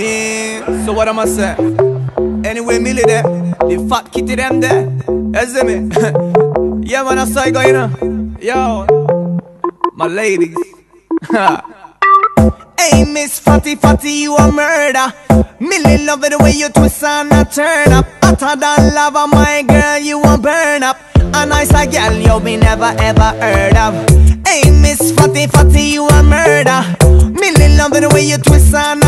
Eh, so what am I say? Anyway, Millie there, the fat kitty them there. See me? yeah, man, I saw you going, know. Yo, my ladies. Hey, Miss Fatty Fatty, you a murder. Millie love it the way you twist and a turn up. Hotter than lava, my girl, you a burn up. A nice girl you be never ever heard of. Hey, Miss Fatty Fatty, you a murder. Millie love it the way you twist and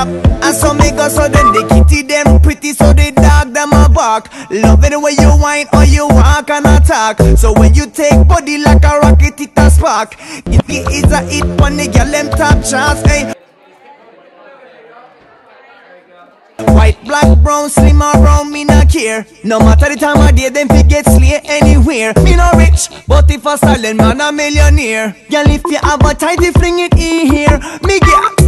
up. And so me go so then the kitty them pretty, so the dog them a bark. Love it way you whine or you walk and attack. So when you take body like a rocket, it a spark. It is a hit, one the girl them top chance, eh. hey. White, black, brown, slim or brown, me not care. No matter the time of day, them fi get slay anywhere. Me no rich, but if a silent man a millionaire. Girl, if you have a tighty, fling it in here. Me get,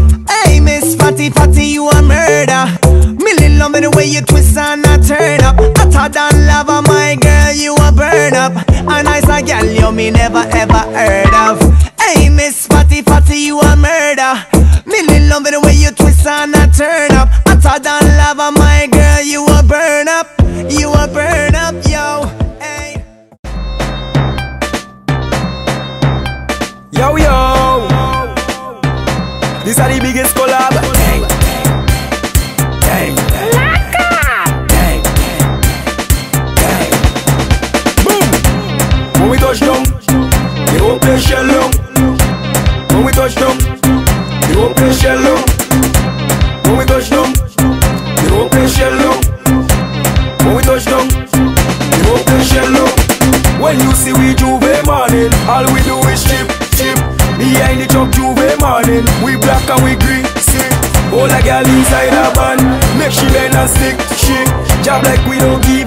Miss Fatty Fatty, you a murder. Millie love me the way you twist and a turn up. Hotter than lava, my girl, you a burn up. A nice a girl you me never ever heard of. Hey Miss Fatty Fatty, you a murder. Millie love me the way you twist and a turn up. Hotter than lava, my girl, you a burn up. You a burn this are the biggest collab. Gang, gang, gang, gang. Boom! When we touch down, they won't play shell. When we touch down, they won't play shell. The J'ouvert morning, we black and we green, see. All a girl inside a band, make she bend and stick, she. Job like we don't give.